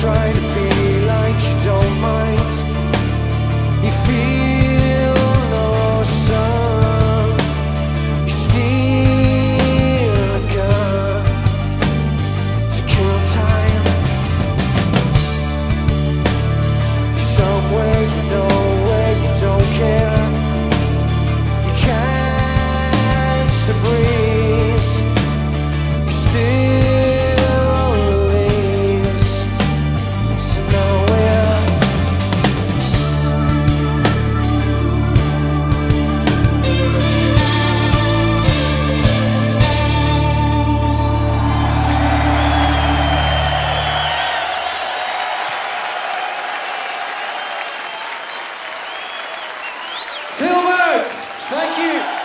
trying Silberg, thank you.